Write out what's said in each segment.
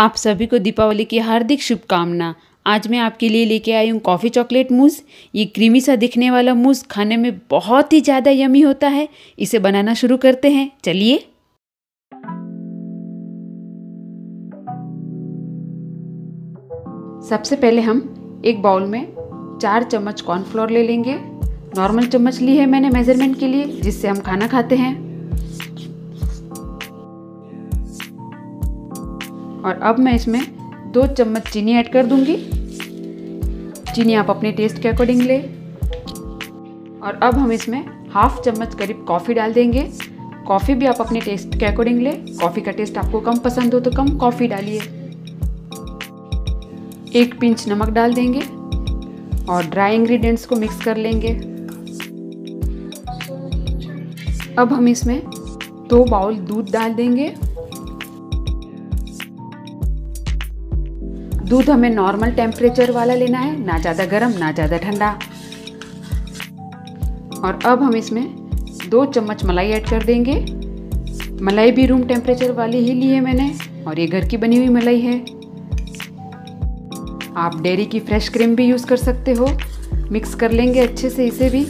आप सभी को दीपावली की हार्दिक शुभकामना। आज मैं आपके लिए लेके आई हूँ कॉफ़ी चॉकलेट मूस ये क्रीमी सा दिखने वाला मूस खाने में बहुत ही ज़्यादा यमी होता है। इसे बनाना शुरू करते हैं। चलिए। सबसे पहले हम एक बाउल में चार चम्मच कॉर्नफ्लोर ले लेंगे। नॉर्मल चम्मच ली है मैंने मेज़रमेंट के लिए, जिससे हम खाना खाते हैं। और अब मैं इसमें दो चम्मच चीनी ऐड कर दूँगी। चीनी आप अपने टेस्ट के अकॉर्डिंग ले। और अब हम इसमें हाफ़ चम्मच करीब कॉफ़ी डाल देंगे। कॉफ़ी भी आप अपने टेस्ट के अकॉर्डिंग ले। कॉफ़ी का टेस्ट आपको कम पसंद हो तो कम कॉफ़ी डालिए। एक पिंच नमक डाल देंगे और ड्राई इंग्रेडिएंट्स को मिक्स कर लेंगे। अब हम इसमें दो बाउल दूध डाल देंगे। दूध हमें नॉर्मल टेम्परेचर वाला लेना है, ना ज़्यादा गर्म, ना ज़्यादा ठंडा। और अब हम इसमें दो चम्मच मलाई ऐड कर देंगे। मलाई भी रूम टेम्परेचर वाली ही ली है मैंने, और ये घर की बनी हुई मलाई है। आप डेयरी की फ्रेश क्रीम भी यूज़ कर सकते हो। मिक्स कर लेंगे अच्छे से इसे भी।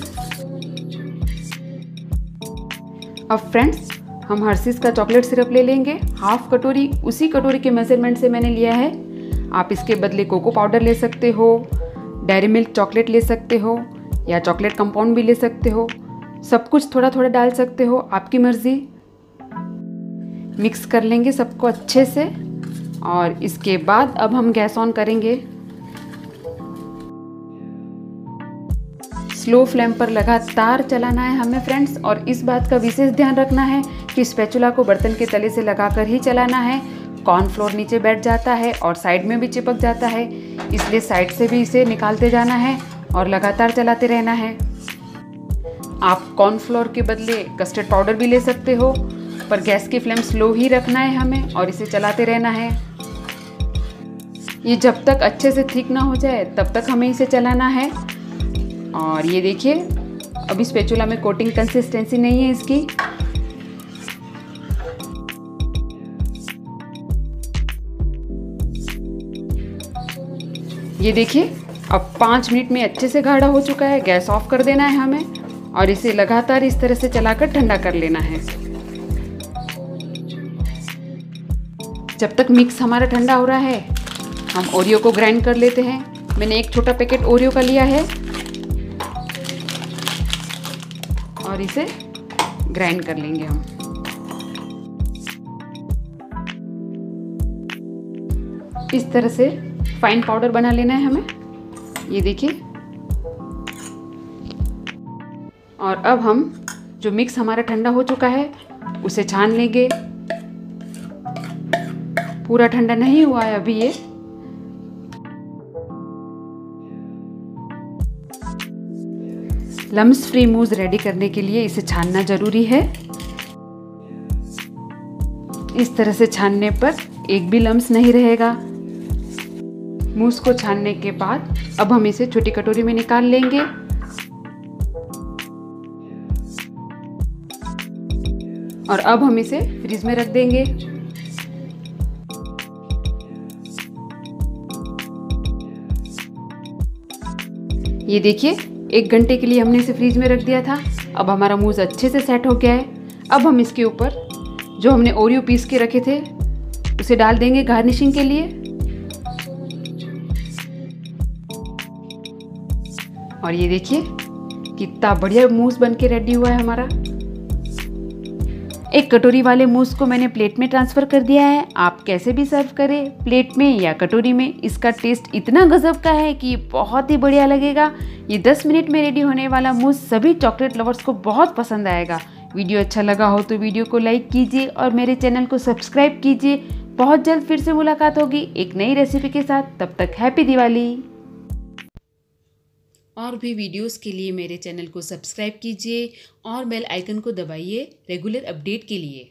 अब फ्रेंड्स हम हर्सीज का चॉकलेट सिरप ले लेंगे। हाफ़ कटोरी, उसी कटोरी के मेज़रमेंट से मैंने लिया है। आप इसके बदले कोको पाउडर ले सकते हो डेयरी मिल्क चॉकलेट ले सकते हो, या चॉकलेट कंपाउंड भी ले सकते हो। सब कुछ थोड़ा थोड़ा डाल सकते हो, आपकी मर्ज़ी। मिक्स कर लेंगे सबको अच्छे से, और इसके बाद अब हम गैस ऑन करेंगे। स्लो फ्लेम पर लगातार चलाना है हमें फ्रेंड्स, और इस बात का विशेष ध्यान रखना है कि स्पैचुला को बर्तन के तले से लगाकर ही चलाना है। कॉर्नफ्लोर नीचे बैठ जाता है और साइड में भी चिपक जाता है। इसलिए साइड से भी इसे निकालते जाना है और लगातार चलाते रहना है। आप कॉर्न फ्लोर के बदले कस्टर्ड पाउडर भी ले सकते हो, पर गैस की फ्लेम स्लो ही रखना है हमें और इसे चलाते रहना है। ये जब तक अच्छे से ठीक ना हो जाए, तब तक हमें इसे चलाना है। और ये देखिए, अभी स्पेचुला में कोटिंग कंसिस्टेंसी नहीं है इसकी। ये देखिए, अब पाँच मिनट में अच्छे से गाढ़ा हो चुका है, गैस ऑफ़ कर देना है हमें और इसे लगातार इस तरह से चलाकर ठंडा कर लेना है। जब तक मिक्स हमारा ठंडा हो रहा है, हम ओरियो को ग्राइंड कर लेते हैं। मैंने एक छोटा पैकेट ओरियो का लिया है और इसे ग्राइंड कर लेंगे हम। इस तरह से फाइन पाउडर बना लेना है हमें। ये देखिए। और अब हम जो मिक्स हमारा ठंडा हो चुका है, उसे छान लेंगे। पूरा ठंडा नहीं हुआ है अभी ये। लम्स फ्री मूज रेडी करने के लिए इसे छानना ज़रूरी है। इस तरह से छानने पर एक भी लम्स नहीं रहेगा। मूस को छानने के बाद अब हम इसे छोटी कटोरी में निकाल लेंगे। और अब हम इसे फ्रिज में रख देंगे। ये देखिए, एक घंटे के लिए हमने इसे फ्रिज में रख दिया था। अब हमारा मूज अच्छे से सेट हो गया है। अब हम इसके ऊपर जो हमने ओरियो पीस के रखे थे, उसे डाल देंगे गार्निशिंग के लिए। और ये देखिए, कितना बढ़िया मूस बन के रेडी हुआ है हमारा। एक कटोरी वाले मूस को मैंने प्लेट में ट्रांसफ़र कर दिया है। आप कैसे भी सर्व करें प्लेट में या कटोरी में, इसका टेस्ट इतना गजब का है कि बहुत ही बढ़िया लगेगा। ये 10 मिनट में रेडी होने वाला मूस सभी चॉकलेट लवर्स को बहुत पसंद आएगा। वीडियो अच्छा लगा हो तो वीडियो को लाइक कीजिए और मेरे चैनल को सब्सक्राइब कीजिए। बहुत जल्द फिर से मुलाकात होगी एक नई रेसिपी के साथ। तब तक हैप्पी दिवाली। और भी वीडियोस के लिए मेरे चैनल को सब्सक्राइब कीजिए और बेल आइकन को दबाइए रेगुलर अपडेट के लिए।